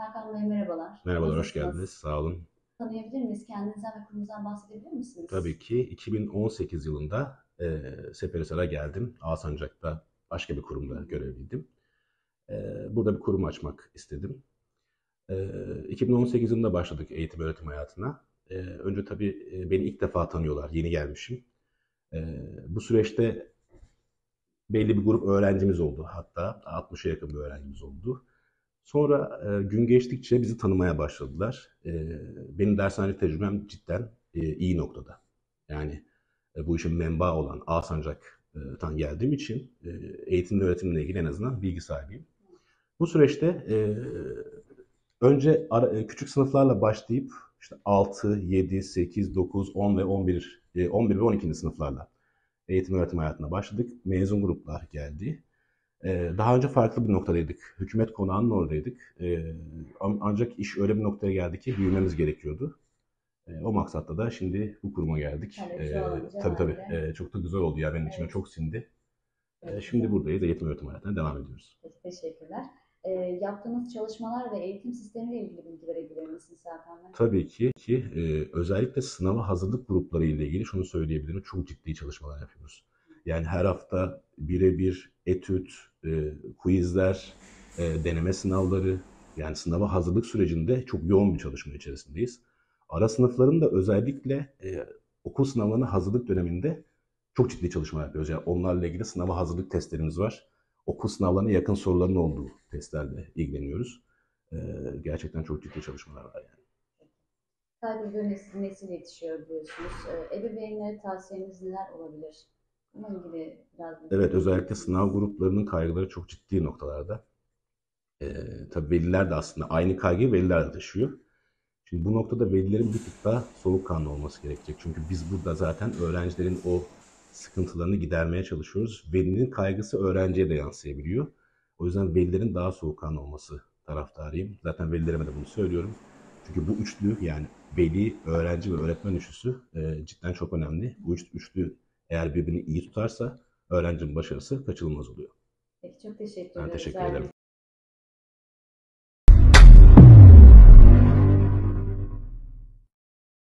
Hakan Bey merhabalar. Merhabalar, hoş Nasılsınız? geldiniz. Sağ olun. Tanıyabilir miyiz? Kendinizden ve kurumunuzdan bahsedebilir misiniz? Tabii ki 2018 yılında e, Seferihisar'a geldim. Alsancak'ta başka bir kurumda görevliydim. E, burada bir kurum açmak istedim. E, 2018 yılında başladık eğitim öğretim hayatına. E, önce tabii e, beni ilk defa tanıyorlar, yeni gelmişim. E, bu süreçte belli bir grup öğrencimiz oldu. Hatta 60'a yakın bir öğrencimiz oldu. Sonra e, gün geçtikçe bizi tanımaya başladılar. E, benim dershane tecrübem cidden e, iyi noktada. Yani e, bu işin menbaı olan Alsancak'tan geldiğim için e, eğitimle öğretimle ilgili en azından bilgi sahibiyim. Bu süreçte e, önce ara, e, küçük sınıflarla başlayıp işte 6, 7, 8, 9, 10 ve 11, e, 11 ve 12. sınıflarla eğitim öğretim hayatına başladık. Mezun gruplar geldi. Ee, Daha önce farklı bir noktadaydık. Hükümet konağının oradaydık. Ee, an- Ancak iş öyle bir noktaya geldi ki büyümemiz gerekiyordu. Ee, O maksatla da şimdi bu kuruma geldik. Şu olunca tabii tabii. Ee, Çok da güzel oldu ya. Benim içime Evet. çok sindi. Evet, Şimdi buradayız. Eğitim öğretim hayatına devam ediyoruz. Peki, teşekkürler. Ee, yaptığınız çalışmalar ve eğitim sistemiyle ilgili bilgi verebilir misiniz Bey? Tabii ki ki e, özellikle sınava hazırlık grupları ile ilgili şunu söyleyebilirim. Çok ciddi çalışmalar yapıyoruz. Yani her hafta birebir etüt, e, quizler, e, deneme sınavları, yani sınava hazırlık sürecinde çok yoğun bir çalışma içerisindeyiz. Ara sınıfların da özellikle e, okul sınavlarına hazırlık döneminde çok ciddi çalışma yapıyoruz. Yani onlarla ilgili sınava hazırlık testlerimiz var. Okul sınavlarına yakın soruların olduğu testlerle ilgileniyoruz. E, gerçekten çok ciddi çalışmalar var yani. Kaygılı nesil, yetişiyor diyorsunuz. Ee, ebeveynlere tavsiyeniz neler olabilir? Bununla ilgili biraz Evet, özellikle sınav gruplarının kaygıları çok ciddi noktalarda. Ee, tabii veliler de aslında aynı kaygıyı veliler de taşıyor. Şimdi bu noktada velilerin bir tık daha soğukkanlı olması gerekecek. Çünkü biz burada zaten öğrencilerin o sıkıntılarını gidermeye çalışıyoruz. Velinin kaygısı öğrenciye de yansıyabiliyor. O yüzden velilerin daha soğukkanlı olması taraftarıyım. Zaten velilerime de bunu söylüyorum. Çünkü bu üçlü yani veli, öğrenci ve öğretmen üçlüsü e, cidden çok önemli. Bu üç, üçlü eğer birbirini iyi tutarsa öğrencinin başarısı kaçınılmaz oluyor. Peki çok teşekkür Ben ediyoruz. teşekkür ederim.